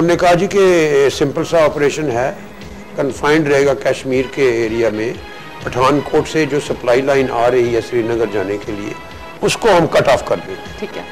उन्होंने कहा जी कि सिंपल सा ऑपरेशन है। कन्फाइंड रहेगा कश्मीर के एरिया में। पठानकोट से जो सप्लाई लाइन आ रही है श्रीनगर जाने के लिए उसको हम कट ऑफ़ कर देंगे ठीक है।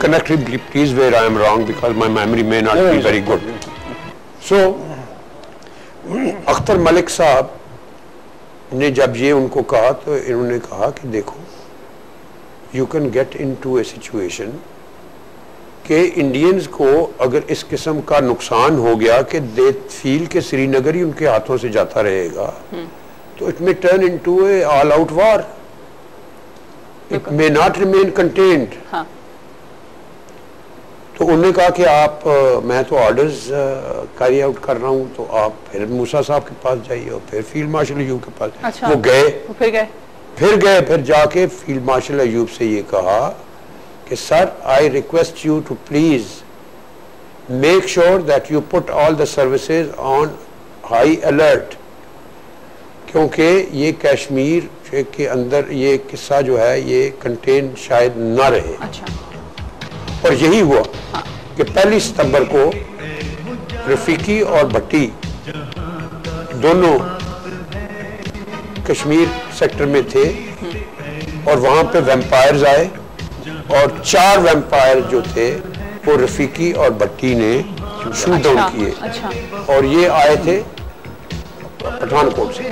connect me please where I am wrong because my memory may not be very good. So, Akhtar Malik साहब ने जब ये उनको कहा तो इन्होंने कहा कि देखो you can get into a situation कि इंडियंस को अगर इस किस्म का नुकसान हो गया कि दे फील के श्रीनगर ही उनके हाथों से जाता रहेगा तो it may turn into a all out war it may not remain हाँ। तो उन्होंने कहा कि आप मैं तो ऑर्डर्स कैरी आउट कर रहा हूँ तो आप फिर मूसा साहब के पास जाइए और फिर फ़ील्ड मार्शल अयूब के पास। अच्छा। वो गए। फिर गए। फिर गए फिर जाके फ़ील्ड मार्शल अयूब से ये कहा कि sir I request you to please make sure that you put all the services on high alert क्योंकि ये कश्मीर के अंदर ये किस्सा जो है ये कंटेन शायद ना रहे। अच्छा। और यही हुआ कि पहली सितंबर को रफीकी और भट्टी दोनों कश्मीर सेक्टर में थे और वहाँ पे वैम्पायर्स आए। और चार वैम्पायर जो थे वो रफीकी और भट्टी ने शूट डाउन अच्छा किए। अच्छा। और ये आए थे पठानकोट से।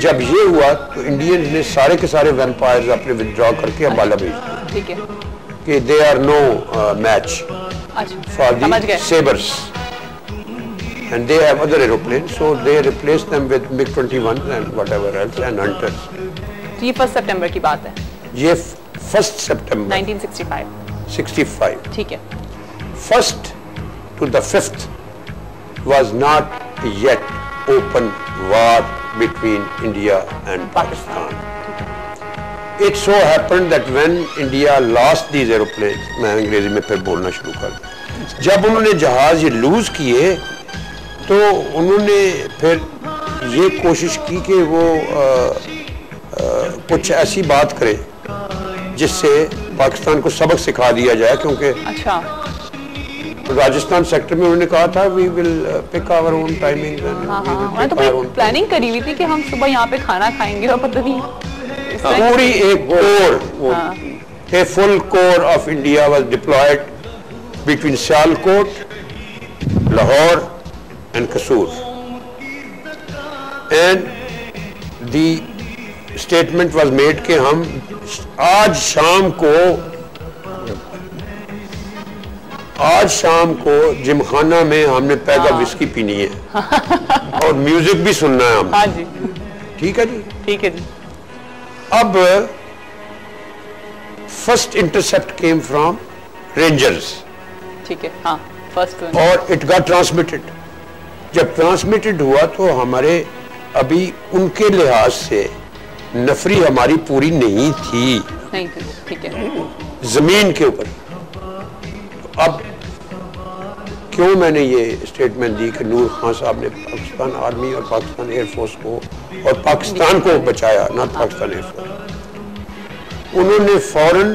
जब ये हुआ तो इंडियंस ने सारे के सारे वैम्पायर्स अपने विदड्रॉ करके अम्बाला भेज दिए। कि they are no match for गए। sabers and they have other aeroplanes so they replaced them with MiG-21 and whatever else and hunters. ये फ़र्स्ट सितंबर की बात है। ये फ़र्स्ट सेप्टेम्बर ठीक है। First to the fifth was not yet open war between India and Pakistan it so happened that when India lost these aeroplane मैं अंग्रेज़ी में फिर बोलना शुरू कर दिया जब उन्होंने जहाज़ ये लूज किए तो उन्होंने फिर ये कोशिश की कि वो आ, आ, कुछ ऐसी बात करें। जिससे पाकिस्तान को सबक सिखा दिया जाए क्योंकि अच्छा राजस्थान सेक्टर में उन्होंने कहा था we will pick our own timing हाँ हाँ तो कोई प्लानिंग करी हुई थी कि हम सुबह यहाँ पे खाना खाएँगे और पता नहीं पूरी एक कोर हाँ। a full core of India was deployed between Sialkot, Lahore and Kasur. And the statement was made कि हम आज शाम को आज शाम को जिमखाना में हमने पैगा विस्की पीनी है। और म्यूज़िक भी सुनना है हम हाँ जी। ठीक है जी? ठीक है जी। अब first intercept came from rangers ठीक है हाँ फ़र्स्ट और इट got ट्रांसमिटेड जब ट्रांसमिटेड हुआ तो हमारे अभी उनके लिहाज से नफरी हमारी पूरी नहीं थी। नहीं थी ठीक है। ज़मीन के ऊपर। तो अब क्यों मैंने ये स्टेटमेंट दी कि नूर खान साहब ने पाकिस्तान आर्मी और पाकिस्तान एयरफोर्स को और पाकिस्तान को बचाया नॉट पाकिस्तान एयरफोर्स उन्होंने फ़ौरन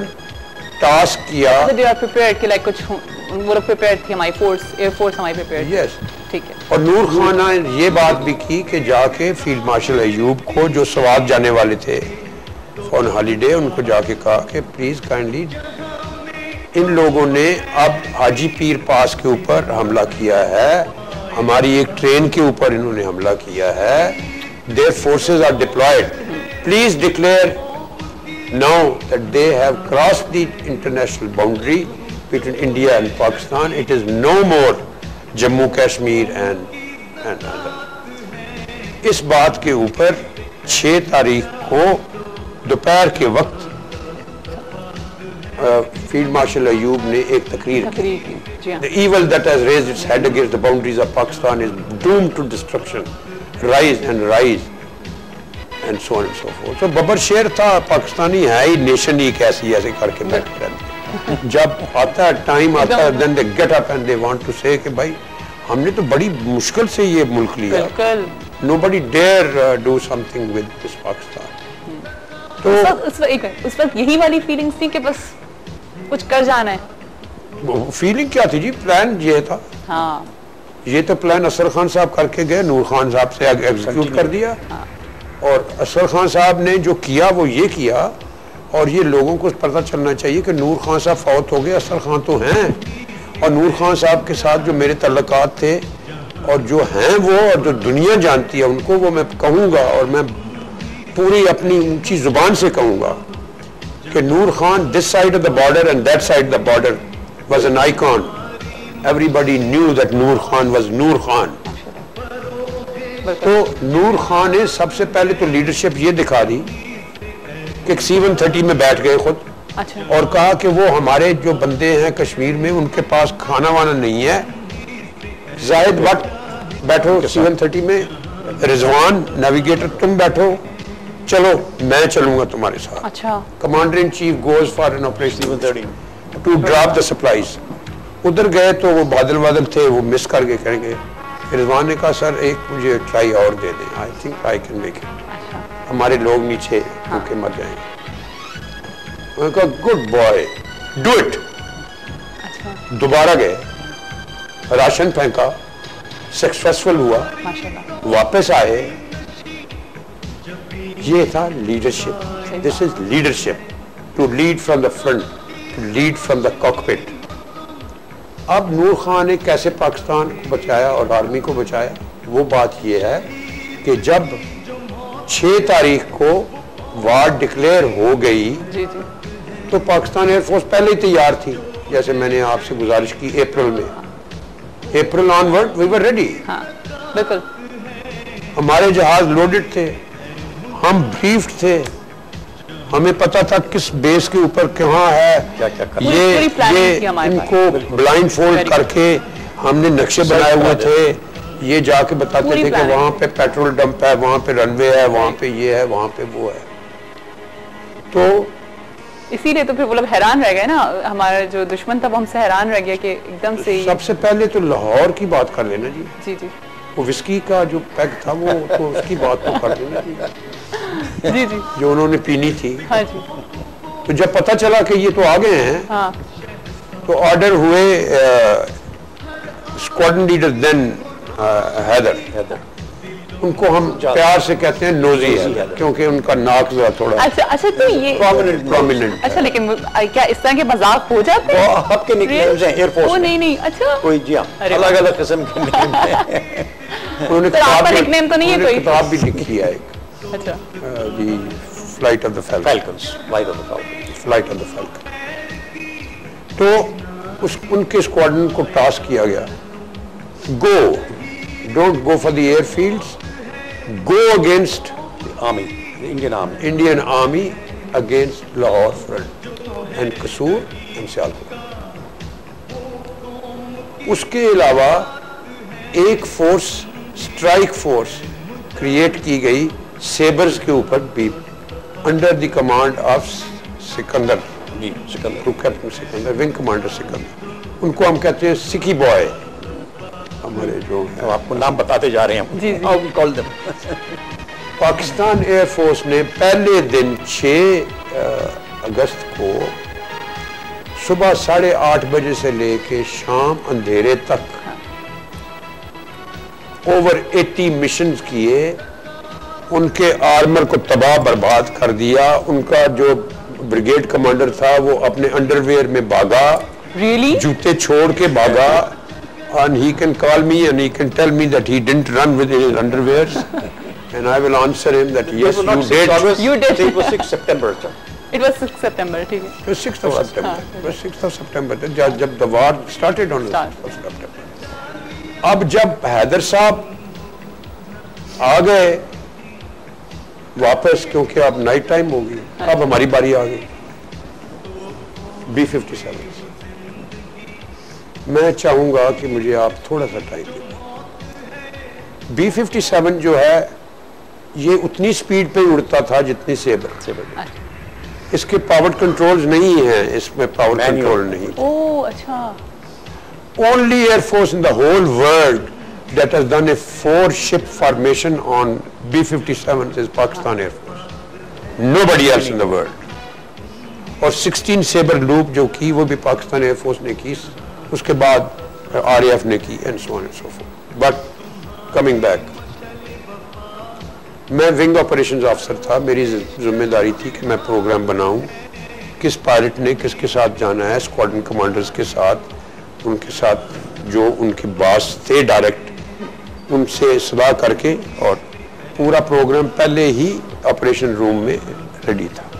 टास्क किया। कि लाइक कुछ वो लोग प्रिपेयर्ड थी हमारी फोर्स एयर फोर्स हमारी प्रिपेयर्ड यस और नूर खान ने ये बात भी की कि जाके फ़ील्ड मार्शल अयूब को जो सवाब जाने वाले थे ऑन हॉलीडे उनको जाके कहा कि प्लीज़ काइंडली इन लोगों ने अब हाजी पीर पास के ऊपर हमला किया है। हमारी एक ट्रेन के ऊपर इन्होंने हमला किया है। Their forces are deployed please declare now that they have crossed the international boundary between India and Pakistan, it is no more Jammu Kashmir and and इस बात के ऊपर छ तारीख को दोपहर के वक्त फ़ील्ड मार्शल अयूब ने एक तकरीर की। Evil that has raise its head against the boundaries of Pakistan is doom to destruction rise and rise and so and so four बबर शेर था पाकिस्तानी है ही नेशन ही कैसी ऐसे करके बैठे रहते हैं। जब आता है टाइम आता है then they get up and they want to say कि भाई हमने तो बड़ी मुश्किल से ये मुल्क लिया। nobody dare uh, do something with this तो उस वक्त उस वक्त एक उस वक्त यही वाली फीलिंग्स थी कि बस कुछ कर जाना है। फीलिंग क्या थी जी? प्लान ये था। हाँ। ये तो प्लान असर खान साहब करके गए नूर खान साहब से एग्जीक्यूट कर दिया। हाँ। और असर खान साहब ने जो किया वो ये किया और ये लोगों को पता चलना चाहिए कि नूर खान साहब फौत हो गए असर खान तो हैं। और नूर खान साहब के साथ जो मेरे तल्लक थे और जो हैं वो और जो दुनिया जानती है उनको, वो मैं कहूँगा और मैं पूरी अपनी ऊँची ज़ुबान से कहूँगा कि Noor Khan this side of the border and that side the border was an icon everybody knew that Noor Khan was Noor Khan. तो नूर खान ने सबसे पहले तो लीडरशिप ये दिखा दी कि सी वन थर्टी में बैठ गए खुद अच्छा। और कहा कि वो हमारे जो बंदे हैं कश्मीर में उनके पास खाना वाना नहीं है। जाहिद भट्ट बैठो सी वन थर्टी में। रिजवान नेविगेटर तुम बैठो। चलो मैं चलूँगा तुम्हारे साथ। अच्छा। Commander in chief goes for an operation to drop the supplies उधर गए तो वो बादल बादल थे वो मिस करके फिर रिजवान ने कहा सर एक मुझे ट्राई और दे दें। I think I can make it हमारे लोग नीचे भूखे मर जाएँगे उन्होंने कहा गुड बॉय डू इट दोबारा गए राशन फेंका सक्सेसफुल हुआ। वापस आए। ये था leadership this is leadership to lead from the front to lead from the cockpit अब नूर खान ने कैसे पाकिस्तान को बचाया और आर्मी को बचाया? वो बात ये है कि जब 6 तारीख को वार डिक्लेयर हो गई। जी जी। तो पाकिस्तान एयरफोर्स पहले ही तैयार थी जैसे मैंने आपसे गुजारिश की अप्रैल में। April onward we were ready हाँ बिल्कुल। हमारे जहाज़ लोडेड थे हम ब्रीफ्ड थे। हमें पता था किस बेस के ऊपर कहाँ है। क्या क्या ये ये इनको ब्लाइंड फोल्ड करके हमने नक्शे बनाए हुए थे। ये जाके बताते थे कि। वहाँ पे पेट्रोल डंप है वहाँ पे रनवे है वहाँ पे ये है वहाँ पे वो है। तो इसीलिए तो फिर वो लोग हैरान रह गए ना। हमारा जो दुश्मन था वो हमसे हैरान रह गया कि एकदम से सबसे पहले तो लाहौर की बात कर लेना जी। जी जी। वो विस्की का जो पैक था वो तो उसकी बात तो कर लेना जी। जी जी। जो उन्होंने पीनी थी। हाँ जी। तो जब पता चला कि ये तो आ गए हैं हाँ। तो ऑर्डर हुए स्क्वाडन लीडर देन हैदर। उनको हम प्यार से कहते हैं नोजी है क्योंकि उनका नाक जरा थोड़ा अच्छा अच्छा तो ये Prominent प्रोमिनेंट अच्छा लेकिन क्या इस तरह के मज़ाक हो जाते वो हैं आपके निकनेम्स हैं एयरफोर्स वो नहीं नहीं अच्छा। कोई जी हाँ अलग अलग किस्म के उन्होंने तो किताब तो नहीं है कोई? किताब भी लिखी है एक। अच्छा। जी flight of the falcon falcons flight of the falcon flight of the falcon तो उस उनके स्क्वाडन को टास्क किया गया। Go don't go for the airfields go against army Indian army Indian army. Against Lahore front and Kasur and Sialkot. उसके अलावा एक force strike force create की गई सेबर्स के ऊपर भी under the command of Sikandar Sikandar captain Sikandar wing commander Sikandar उनको हम कहते हैं सिकी बॉय हमारे जो तो आपको नाम बताते जा रहे हैं जी, जी। How we Pakistan air force ने पहले दिन 6 अगस्त को सुबह साढ़े आठ बजे से लेके शाम अंधेरे तक ओवर 80 मिशन किए। उनके आर्मर को तबाह बर्बाद कर दिया। उनका जो ब्रिगेड कमांडर था वो अपने अंडरवेयर में भागा। रियली जूते छोड़ के भागा। and he can call me and he can tell me that he didn't run with his underwears and I will answer him that yes It was not you 6 did August, You did. It was 6 September. sir. It was 6 सितंबर ठीक है It was 6th of September it was 6th of September जब जब the war started on the Start. 6th of September अब जब हैदर साहब आ गए वापस क्योंकि अब नाइट टाइम होगी अब हमारी बारी आ गई बी फिफ्टी सेवन मैं चाहूँगा कि मुझे आप थोड़ा सा टाइम दें बी फिफ्टी सेवन जो है ये उतनी स्पीड पे उड़ता था जितनी सेबर इसके पावर कंट्रोल्स नहीं हैं इसमें पावर कंट्रोल नहीं। ओह अच्छा। Only air force in the whole that has done a four ship formation on B-57 is Pakistan Air Force. Nobody else in the world. और 16 सेबर लूप जो की वो भी पाकिस्तान एयरफोर्स ने की। उसके बाद आरएएफ ने की and so and so but coming back मैं विंग ऑपरेशंस ऑफिसर था, मेरी ज़िम्मेदारी थी कि मैं प्रोग्राम बनाऊँ, किस पायलट ने किसके साथ जाना है स्क्वाड्रन कमांडर्स के साथ, उनके साथ जो उनके बास थे डायरेक्ट उनसे सलाह करके, और पूरा प्रोग्राम पहले ही ऑपरेशन रूम में रेडी था।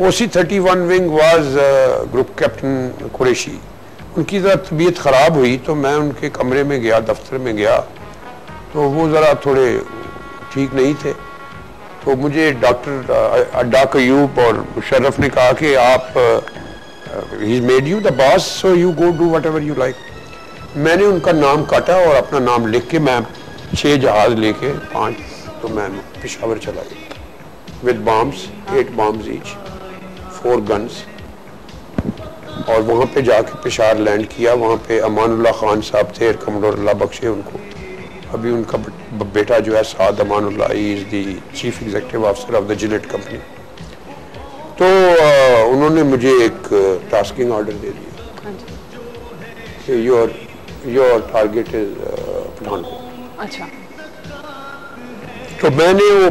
Thirty one wing was group captain Qureshi. उनकी ज़रा तबीयत ख़राब हुई तो मैं उनके कमरे में गया, दफ्तर में गया। तो वो ज़रा थोड़े ठीक नहीं थे। तो मुझे डॉक्टर अड्डा कयूब और मुशर्रफ ने कहा कि आप ही made you the boss so you go do whatever you like मैंने उनका नाम काटा और अपना नाम लिख के मैं छः जहाज़ लेके, पाँच तो मैं पिशावर चला गया। With bombs eight bombs each four guns और वहाँ पे जाके पिशार लैंड किया। वहाँ पे अमानुल्लाह खान साहब थे कमडोर अल्लाह बख्शे उनको। अभी उनका बेटा जो है Saad Amanullah is the chief executive officer of the Gillette company तो आ, उन्होंने मुझे एक टास्किंग ऑर्डर दे दिया। कि your your target is Pathankot. अच्छा। तो मैंने वो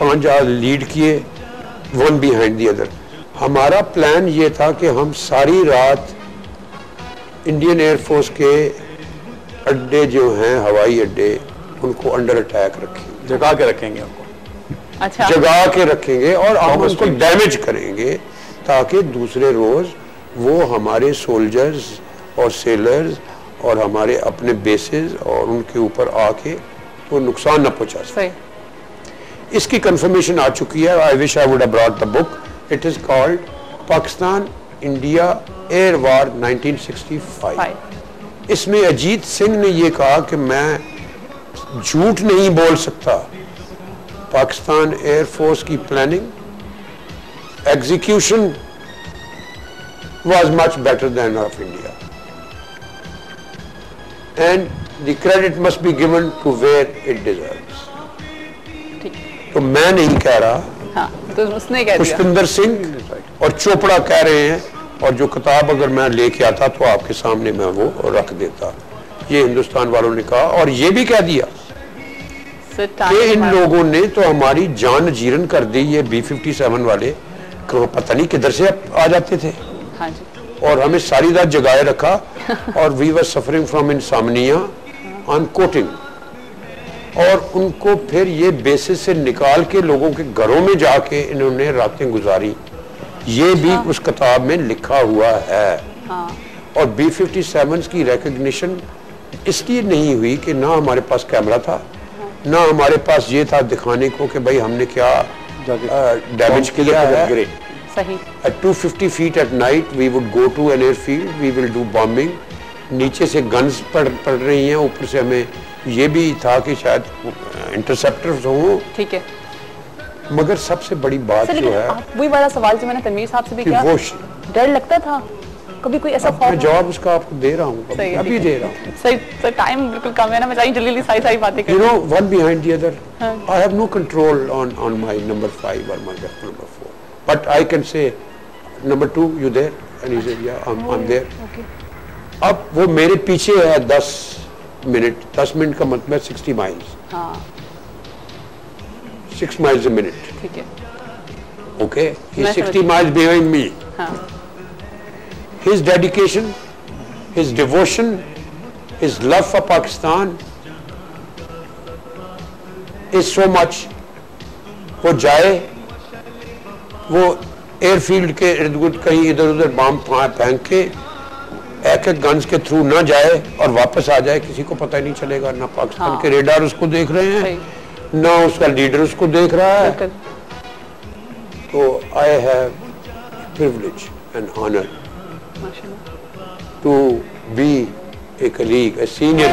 पाँच जहाज़ लीड किए वन बिहाइंड दी अदर हमारा प्लान ये था कि हम सारी रात इंडियन एयरफोर्स के अड्डे जो हैं हवाई अड्डे उनको अंडर अटैक रखेंगे जगा के रखेंगे उनको अच्छा। जगा के रखेंगे और हम Wayne. डैमेज करेंगे ताकि दूसरे रोज वो हमारे सोल्जर्स और सेलर्स और हमारे अपने बेसिस और उनके ऊपर आके तो नुकसान न पहुँचा सके। इसकी कंफर्मेशन आ चुकी है। I wish I would have brought the book it is called Pakistan India air war 1965 five इसमें अजीत सिंह ने यह कहा कि मैं झूठ नहीं बोल सकता पाकिस्तान एयरफोर्स की planning execution was much better than of India. And the credit must be given to where it deserves. तो मैं नहीं कह रहा तो उसने कह पुष्पिंदर सिंह और चोपड़ा कह रहे हैं और जो किताब अगर मैं लेके आता तो आपके सामने मैं वो रख देता। ये हिंदुस्तान वालों ने कहा और ये भी कह दिया कि इन लोगों ने तो हमारी जान जीरन कर दी ये बी फिफ्टी सेवन वाले पता नहीं किधर से आ जाते थे। हाँ जी। और हमें सारी रात जगाए रखा और we were suffering from in insomnia on coating और उनको फिर ये बेसिस से निकाल के लोगों के घरों में जाके इन्होंने रातें गुजारी। ये भी उस किताब में लिखा हुआ है। हाँ। और बी फिफ्टी सेवन की रिकग्निशन इसलिए नहीं हुई कि ना हमारे पास कैमरा था ना हमारे पास ये था दिखाने को कि भाई हमने क्या डैमेज किया है। सही। At 250 feet at night, we would go to an airfield, we will do bombing. नीचे से गन्स पड़ पड़ रही हैं ऊपर से हमें ये भी था कि शायद इंटरसेप्टर्स हों ठीक है मगर सबसे बड़ी बात जो है वही वाला सवाल जो मैंने तनवीर साहब से भी किया डर लगता था कभी कोई ऐसा मैं जवाब उसका आपको दे रहा हूँ अभी दे रहा हूँ सही सर टाइम बिल्कुल कम है ना मैं चाहिए जल्दी जल्दी सारी सारी बातें know, one behind the other. Huh. I have no control on on my number five or my number four, but I can say, number two, you there? And he said, yeah, I'm, I'm there. Okay अब वो मेरे पीछे है दस minute दस minute का मतलब sixty miles six miles a minute okay sixty miles behind me his dedication his devotion his love for Pakistan is so much वो जाए वो एयरफील्ड के इर्द गुर्द कहीं इधर उधर बम फेंक के एक एक गन्स के थ्रू ना जाए और वापस आ जाए किसी को पता ही नहीं चलेगा ना पाकिस्तान हाँ। के रेडार उसको देख रहे हैं ना उसका लीडर उसको देख रहा है। तो I have privilege and honour to be a colleague a senior